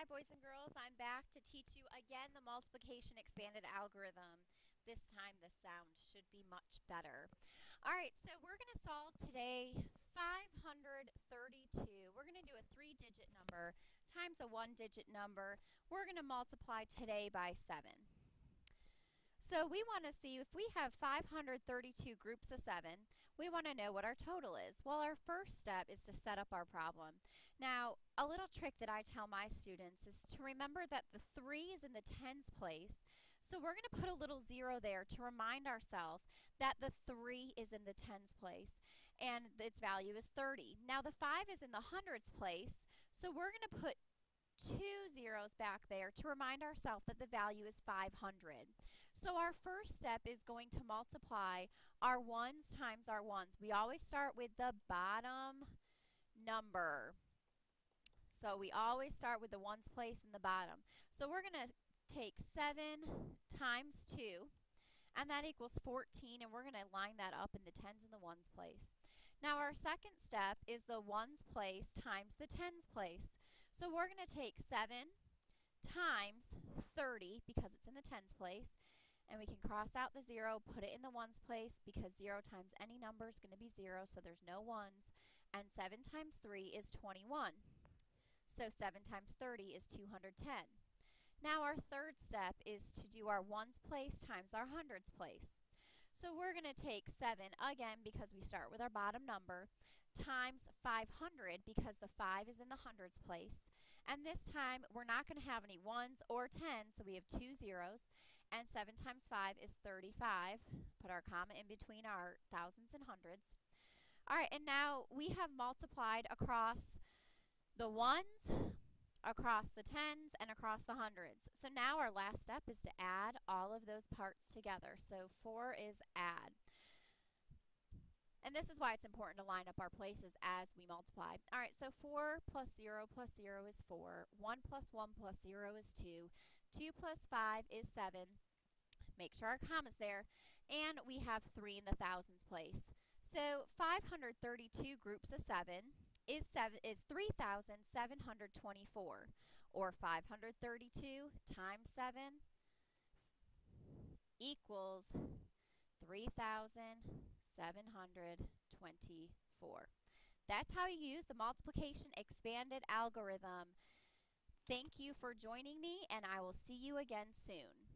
Hi boys and girls, I'm back to teach you again the multiplication expanded algorithm. This time the sound should be much better. Alright, so we're going to solve today 532. We're going to do a three digit number times a one digit number. We're going to multiply today by 7. So we want to see if we have 532 groups of 7, we want to know what our total is. Well, our first step is to set up our problem. Now, a little trick that I tell my students is to remember that the 3 is in the tens place. So we're going to put a little zero there to remind ourselves that the 3 is in the tens place and its value is 30. Now the 5 is in the hundreds place, so we're going to put two zeros back there to remind ourselves that the value is 500. So our first step is going to multiply our ones times our ones. We always start with the bottom number. So we always start with the ones place in the bottom. So we're going to take 7 times 2, and that equals 14, and we're going to line that up in the tens and the ones place. Now our second step is the ones place times the tens place. So we're going to take 7 times 30, because it's in the tens place, and we can cross out the 0, put it in the ones place, because 0 times any number is going to be 0, so there's no ones, and 7 times 3 is 21. So 7 times 30 is 210. Now our third step is to do our ones place times our hundreds place. So we're going to take 7 again because we start with our bottom number times 500 because the 5 is in the hundreds place. And this time we're not going to have any ones or tens, so we have two zeros. And 7 times 5 is 35. Put our comma in between our thousands and hundreds. All right, and now we have multiplied across the ones, across the tens, and across the hundreds. So now our last step is to add all of those parts together. So 4 is add. And this is why it's important to line up our places as we multiply. All right, so 4 plus 0 plus 0 is 4. 1 plus 1 plus 0 is 2. 2 plus 5 is 7. Make sure our comma's there. And we have 3 in the thousands place. So 532 groups of 7 is seven is 3724 or 532 times 7 equals 3724. That's how you use the multiplication expanded algorithm. Thank you for joining me and I will see you again soon.